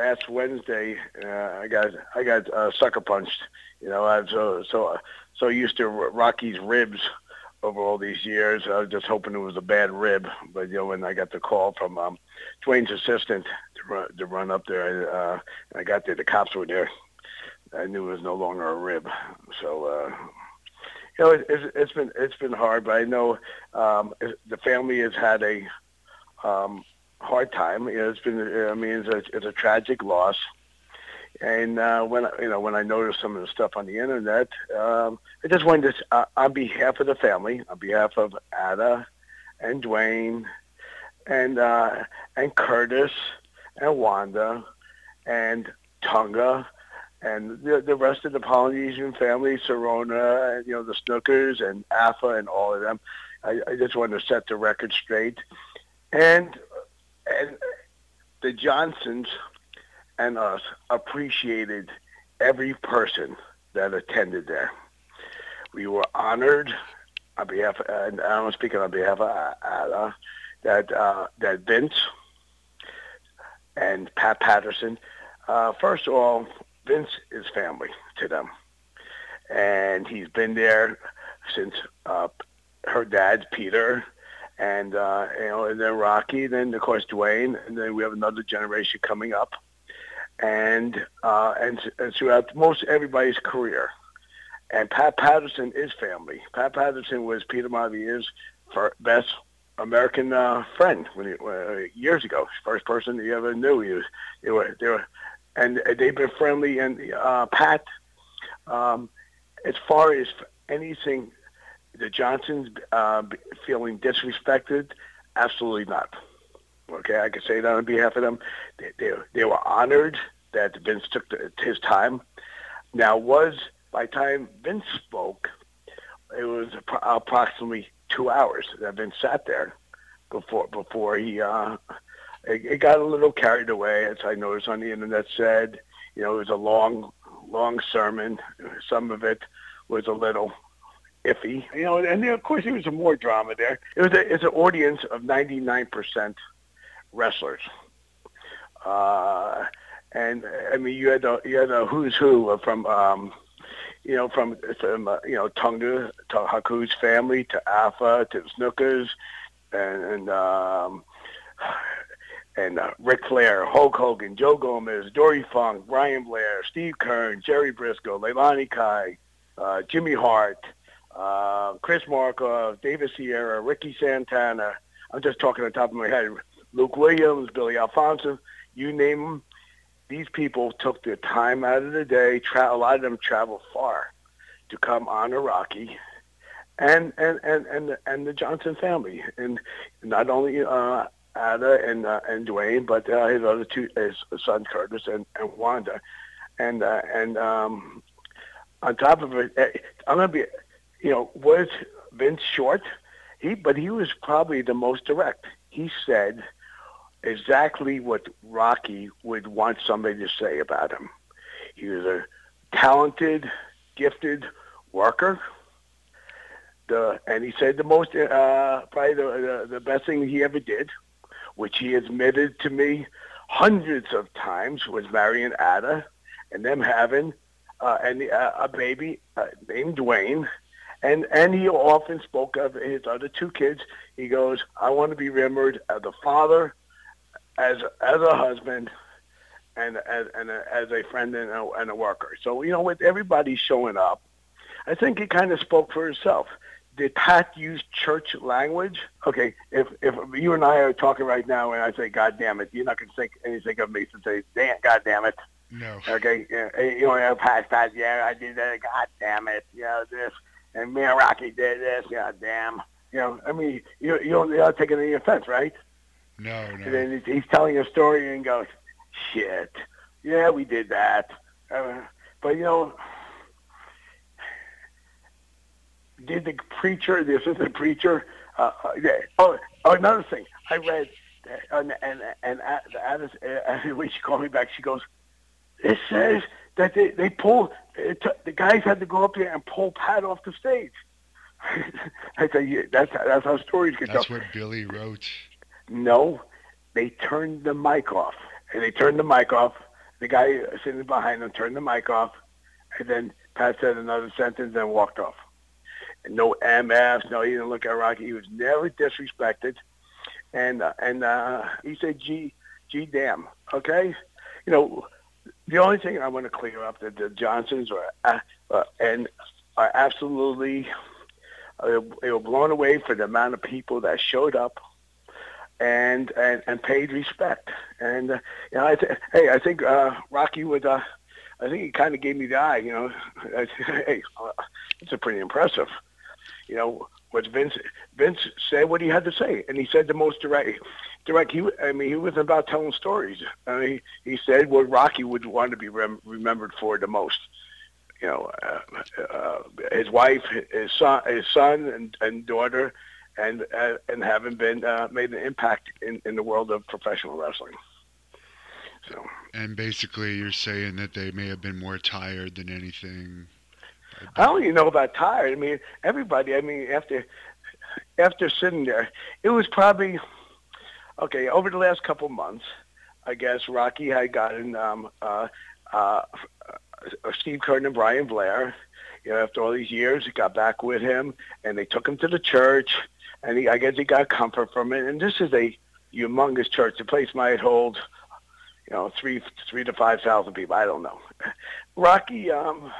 last Wednesday, uh, I got I got uh, sucker punched. You know, I'm so so so used to Rocky's ribs over all these years. I was just hoping it was a bad rib, but you know, when I got the call from um, Dwayne's assistant to run, to run up there, I, uh, I got there. The cops were there. I knew it was no longer a rib. So, uh, you know, it, it's, it's been it's been hard, but I know um, the family has had a um, hard time. You know, it's been. I mean, it's a, it's a tragic loss. And uh, when you know when I noticed some of the stuff on the internet, um, I just wanted to, uh, on behalf of the family, on behalf of Ata and Dwayne, and uh, and Curtis and Wanda and Tonga and the, the rest of the Polynesian family, Serona, and you know the Snukas and Afa and all of them. I, I just wanted to set the record straight, and and the Johnsons and us appreciated every person that attended there. We were honored on behalf, of, and I'm speaking on behalf of Ata, that uh, that Vince and Pat Patterson. Uh, first of all, Vince is family to them, and he's been there since uh, her dad's Peter, and uh, you know, and then Rocky, then of course Dwayne, and then we have another generation coming up and uh, and, and throughout most everybody's career. And Pat Patterson is family. Pat Patterson was Peter Maivia's best American uh, friend when he, uh, years ago. First person he ever knew. He was, they were, they were, and they've been friendly. And uh, Pat, um, as far as anything, the Johnsons uh, feeling disrespected, absolutely not. Okay, I can say that on behalf of them. They, they, they were honored that Vince took the, his time. Now, was by time Vince spoke, it was approximately two hours that Vince sat there before before he uh, it, it got a little carried away, as I noticed on the internet. Said, you know, it was a long, long sermon. Some of it was a little iffy, you know, and of course there was more drama there. It was a, it's an audience of 99% wrestlers. Uh, and I mean, you had a, you had a who's who from, um, you know, from, from uh, you know, Tonga, to Haku's family, to Afa, to Snukas, and, and um, and uh, Ric Flair, Hulk Hogan, Joe Gomez, Dory Funk, Brian Blair, Steve Keirn, Jerry Brisco, Leilani Kai, uh, Jimmy Hart, uh, Chris Markov, David Sierra, Ricky Santana. I'm just talking on top of my head. Luke Williams, Billy Alfonso, you name them. These people took their time out of the day. Tra- a lot of them traveled far to come on honor Rocky, and and and and and the Johnson family, and not only uh, Ata and uh, and Dwayne, but uh, his other two, his son Curtis and, and Wanda, and uh, and um, on top of it, eh, I'm gonna be, you know, was Vince short? He, but he was probably the most direct. He said exactly what Rocky would want somebody to say about him. He was a talented, gifted worker. The, and he said the most, uh, probably the, the, the best thing he ever did, which he admitted to me hundreds of times, was marrying Ata and them having uh, and uh, a baby uh, named Dwayne. And and he often spoke of his other two kids. He goes, "I want to be remembered as a father as as a husband and as and a, as a friend and a, and a worker. So you know, with everybody showing up, I think it kind of spoke for itself. Did Pat use church language? Okay, if if you and I are talking right now and I say "God damn it," you're not going to think anything of me to say "Damn, God damn it." No. Okay, eh, you know, Pat, Pat, yeah, I did that. God damn it, you know this, and me and Rocky did this. God damn, you know. I mean, you you don't, you're not taking any offense, right? No, no. And then he's telling a story and goes, shit, yeah, we did that. Uh, but, you know, did the preacher, the assistant preacher, uh, uh, yeah. oh, oh, another thing, I read, uh, and, and, and Alice, uh, when she called me back, she goes, it says that they, they pulled, the guys had to go up there and pull Pat off the stage. I said, yeah, that's, that's how stories get told. That's go. what Billy wrote. No, they turned the mic off. And they turned the mic off the guy sitting behind them turned the mic off, and then Pat said another sentence and walked off. And no MFs, no, he didn't look at Rocky. He was never disrespected, and uh, and uh, he said, "Gee, gee, damn." Okay, you know, the only thing I want to clear up that the Johnsons are uh, uh, and are absolutely uh, they were blown away for the amount of people that showed up and and, and paid respect. And uh, you know, I th- hey, I think uh, Rocky would. Uh, I think he kind of gave me the eye. You know, hey, uh, it's a pretty impressive. You know, what Vince Vince said what he had to say, and he said the most direct. Direct. He, I mean, he wasn't about telling stories. I mean, he said what Rocky would want to be rem- remembered for the most. You know, uh, uh, his wife, his son, his son and, and daughter, and uh, and having been uh, made an impact in, in the world of professional wrestling. So. And basically, you're saying that they may have been more tired than anything. I don't even know about tired. I mean, everybody. I mean, after after sitting there, it was probably okay. Over the last couple months, I guess Rocky had gotten um, uh, uh, Steve Keirn and Brian Blair. You know, after all these years, he got back with him, and they took him to the church and he, I guess he got comfort from it. And this is a humongous church. The place might hold, you know, three three to five thousand people. I don't know. Rocky, um,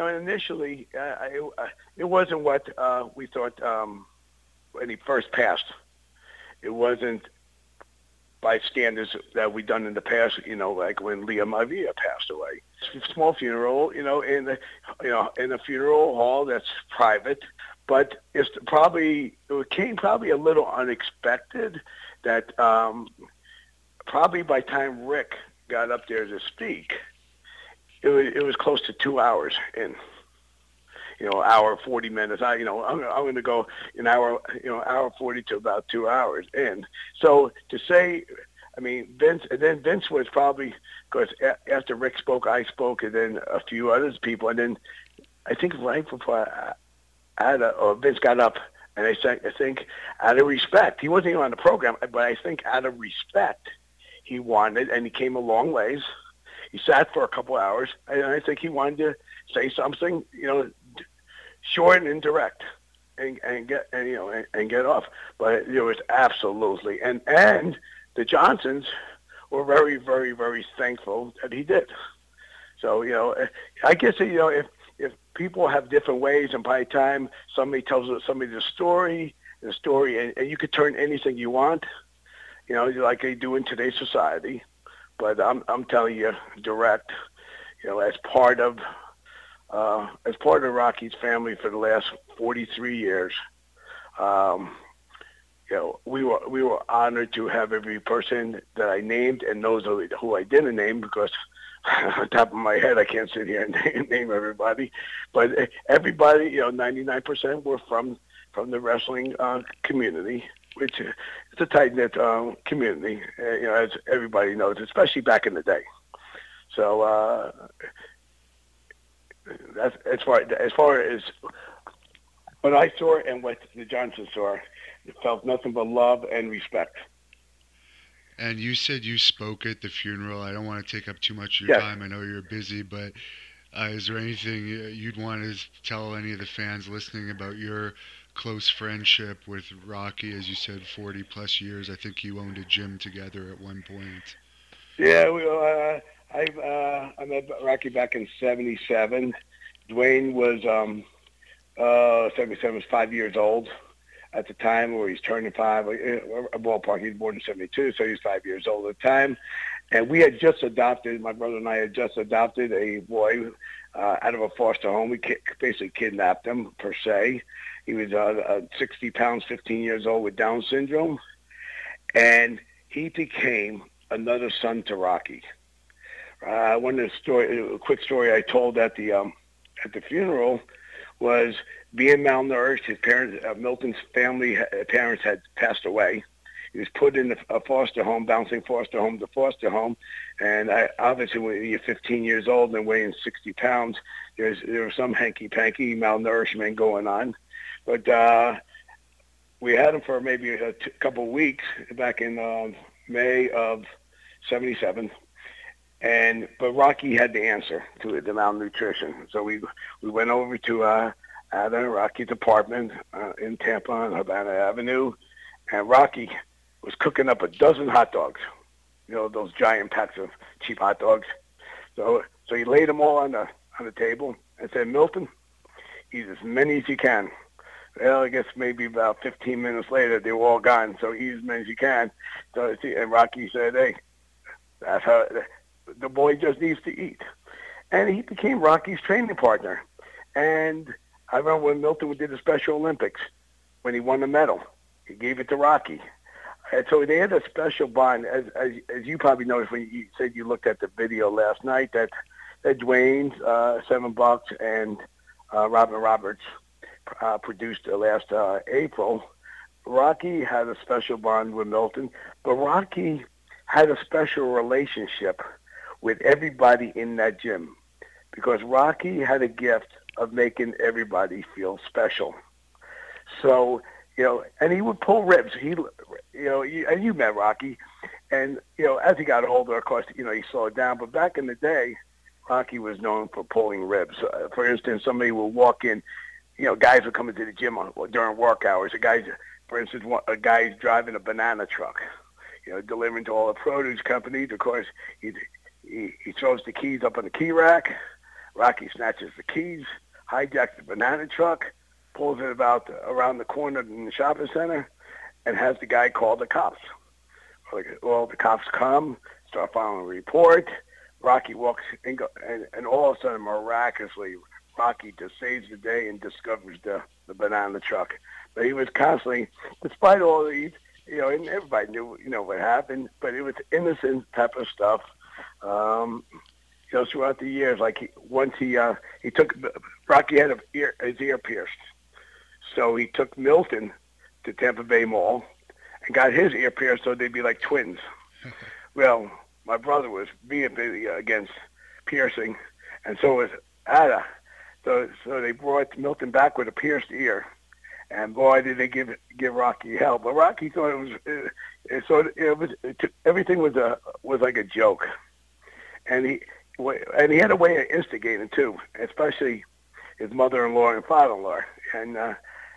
know, initially uh, it, uh, it wasn't what uh, we thought um, when he first passed. It wasn't by standards that we done in the past, you know, like when Lia Maivia passed away. Small funeral, you know, in the you know in a funeral hall that's private but it's probably it came probably a little unexpected that um, probably by time Rick got up there to speak, it was it was close to two hours in. You know, hour forty minutes. I, you know, I'm, I'm going to go an hour, you know, hour forty to about two hours in. So to say, I mean, Vince, and then Vince was probably because after Rick spoke, I spoke, and then a few others people, and then I think right before out of, or Vince got up and I think, I think out of respect, he wasn't even on the program, but I think out of respect, he wanted, and he came a long ways. He sat for a couple hours, and I think he wanted to say something, you know, short and direct, and, and get and you know and, and get off. But it was absolutely, and and the Johnsons were very, very, very thankful that he did. So you know, eh, I guess you know if if people have different ways, and by the time somebody tells somebody the story, the story, and, and you could turn anything you want, you know, like they do in today's society. But I'm I'm telling you, direct, you know, as part of uh, as part of Rocky's family for the last 43 years. Um, you know, we were we were honored to have every person that I named and those who I didn't name because on top of my head, I can't sit here and name everybody, but everybody, you know, 99% were from from the wrestling uh, community, which uh, it's a tight knit uh, community, uh, you know, as everybody knows, especially back in the day. So uh, that's as far as far as what I saw and what the Johnsons saw, it felt nothing but love and respect. And you said you spoke at the funeral. I don't want to take up too much of your yes. time. I know you're busy, but uh, is there anything you'd want to tell any of the fans listening about your close friendship with Rocky? As you said, 40 plus years. I think you owned a gym together at one point. Yeah, we, uh, I uh, I met Rocky back in '77. Dwayne was um, 77, was five years old at the time where he's turning five, a ballpark. He's born in 72, so he's five years old at the time. And we had just adopted, my brother and I had just adopted a boy uh, out of a foster home. We ki- basically kidnapped him, per se. He was uh, uh, 60 pounds, 15 years old with Down syndrome. And he became another son to Rocky. Uh, one of the story, a quick story I told at the um, at the funeral was being malnourished. His parents, uh, Milton's family uh, parents had passed away. He was put in a foster home, bouncing foster home to foster home, and I, obviously when you're 15 years old and weighing 60 pounds, there's there was some hanky-panky malnourishment going on, but uh, we had him for maybe a t- couple weeks back in uh, May of '77, and but Rocky had the answer to the malnutrition. So we we went over to uh, Ata Rocky's apartment uh, in Tampa on Havana Avenue, and Rocky was cooking up a dozen hot dogs. You know those giant packs of cheap hot dogs. So so he laid them all on the on the table and said, Milton, eat as many as you can. Well, I guess maybe about 15 minutes later, they were all gone. So eat as many as you can. So and Rocky said, "Hey, that's how the boy just needs to eat." And he became Rocky's training partner. And I remember when Milton did the Special Olympics, when he won the medal, he gave it to Rocky. And so they had a special bond, as as, as you probably noticed when you said you looked at the video last night. That that Dwayne's uh, Seven Bucks and uh, Robin Roberts uh, produced last uh, April, Rocky had a special bond with Milton, but Rocky had a special relationship with everybody in that gym because Rocky had a gift of making everybody feel special. So, you know, and he would pull ribs. He, you know, and you met Rocky, and you know, as he got older, of course, you know, he slowed down. But back in the day, Rocky was known for pulling ribs. Uh, for instance, somebody will walk in you know, guys would come into the gym on, during work hours. A guy's, for instance, a guy's driving a banana truck, you know, delivering to all the produce companies. Of course, he he, he throws the keys up on the key rack. Rocky snatches the keys, hijacks the banana truck, pulls it about around the corner in the shopping center, and has the guy call the cops. Well, the cops come, start filing a report. Rocky walks and, and, and all of a sudden, miraculously, Rocky just saves the day and discovers the, the banana truck. But he was constantly, despite all these, you know, and everybody knew, you know, what happened, but it was innocent type of stuff. Um, you know, throughout the years, like he, once he uh, he took Rocky had a ear, his ear pierced, so he took Milton to Tampa Bay Mall and got his ear pierced so they'd be like twins. well, my brother was vehemently against piercing, and so was Ata. So so they brought Milton back with a pierced ear, and boy did they give give Rocky hell. But Rocky thought it was uh, so it was it, everything was a was like a joke, and he and he had a way of instigating too, especially his mother-in-law and father-in-law, and uh,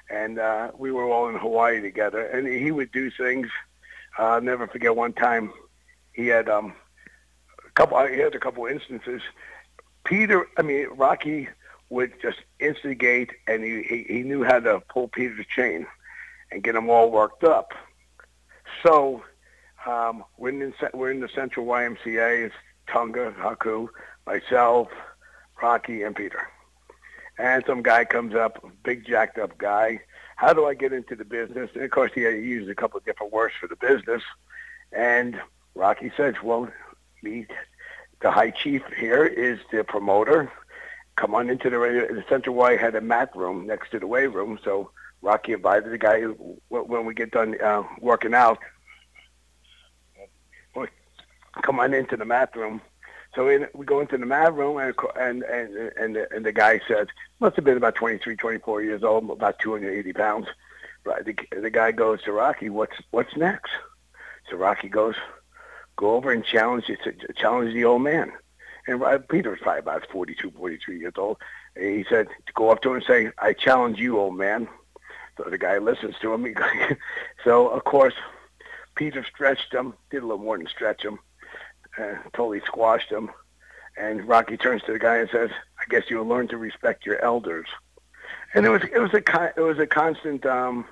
and uh, we were all in Hawaii together, and he would do things. Uh, I'll never forget one time he had um a couple he had a couple instances. Peter, I mean Rocky would just instigate, and he, he, knew how to pull Peter's chain and get them all worked up. So um, we're, in, we're in the Central YMCA. It's Tonga, Haku, myself, Rocky, and Peter. And some guy comes up, big jacked up guy. How do I get into the business? And of course, he used a couple of different words for the business. And Rocky says, well, me, the high chief here is the promoter come on into the radio. the Central Y had a mat room next to the weight room, so Rocky invited the guy when we get done uh, working out. Come on into the mat room. So in, we go into the mat room, and and and and the, and the guy says must have been about 23, 24 years old, about 280 pounds. Right. The, the guy goes to Rocky, "What's what's next?" So Rocky goes, "Go over and challenge challenge the old man." and uh, Peter was probably about 42, 43 years old. And he said to go up to him and say, "I challenge you, old man." So the guy listens to him. so of course, Peter stretched him, did a little more than stretch him, uh, totally squashed him. And Rocky turns to the guy and says, "I guess you'll learn to respect your elders." And it was it was a it was a constant um,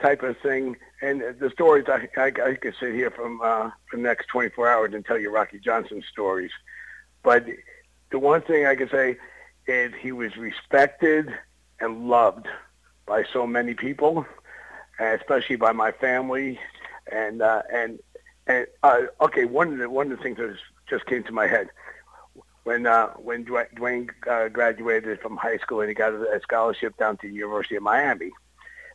type of thing. And the stories I I, I could sit here from uh, for the next 24 hours and tell you Rocky Johnson stories. But the one thing I can say is he was respected and loved by so many people, especially by my family. And uh, and and uh, okay, one of the one of the things that just came to my head when uh, when Dwayne uh, graduated from high school and he got a scholarship down to the University of Miami.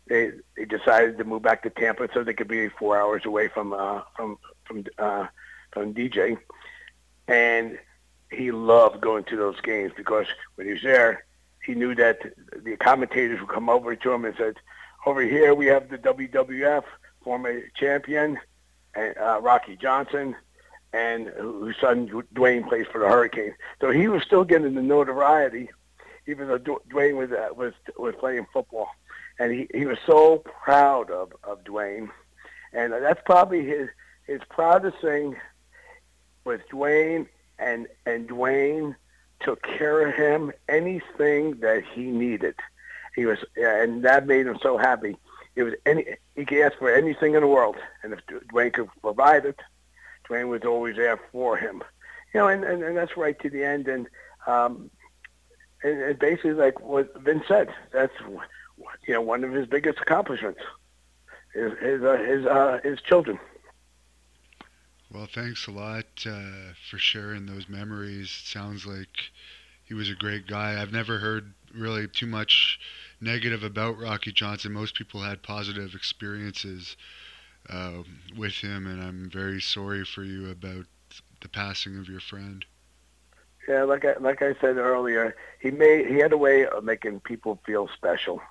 They they decided to move back to Tampa so they could be four hours away from uh, from from uh, from DJ, and he loved going to those games because when he was there, he knew that the commentators would come over to him and said, "Over here we have the WWF former champion, and uh, Rocky Johnson, and whose son Dwayne plays for the Hurricanes. So he was still getting the notoriety, even though Dwayne was uh, was was playing football, and he he was so proud of of Dwayne, and that's probably his his proudest thing was Dwayne, and and Dwayne took care of him anything that he needed. He was, and that made him so happy. It was any he could ask for anything in the world, and if Dwayne could provide it, Dwayne was always there for him. You know, and, and, and that's right to the end. And, um, and, and basically, like what Vince said, that's you know one of his biggest accomplishments. is his uh, his, uh, his children. Well, thanks a lot uh, for sharing those memories. Sounds like he was a great guy. I've never heard really too much negative about Rocky Johnson. Most people had positive experiences uh, with him, and I'm very sorry for you about the passing of your friend. Yeah, like I like I said earlier, he made he had a way of making people feel special,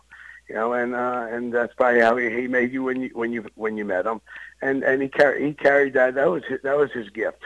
you know, and uh, and that's probably how he, he made you when you when you when you met him, and and he carried he carried that that was his, that was his gift.